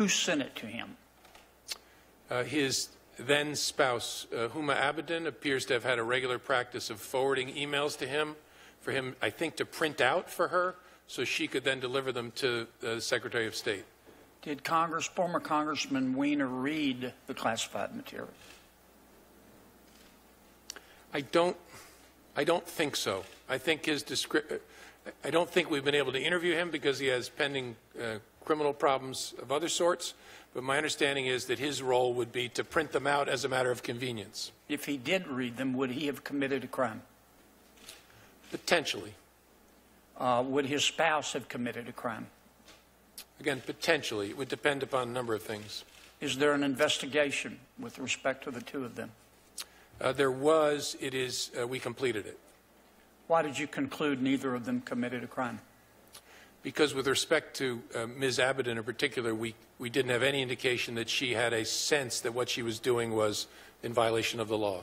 Who sent it to him? Uh, His then spouse, uh, Huma Abedin, appears to have had a regular practice of forwarding emails to him for him, I think, to print out for her so she could then deliver them to the Secretary of State. Did Congress, former Congressman Weiner read the classified material? I don't, I don't think so. I think his descri- I don't think we've been able to interview him because he has pending uh, criminal problems of other sorts. But my understanding is that his role would be to print them out as a matter of convenience, If he did read them, would he have committed a crime? potentially. Uh, would his spouse have committed a crime? Again, potentially. It would depend upon a number of things. Is there an investigation with respect to the two of them? Uh, there was, it is, uh, we completed it. Why did you conclude neither of them committed a crime? Because with respect to uh, Ms. Abedin in particular, we, we didn't have any indication that she had a sense that what she was doing was in violation of the law.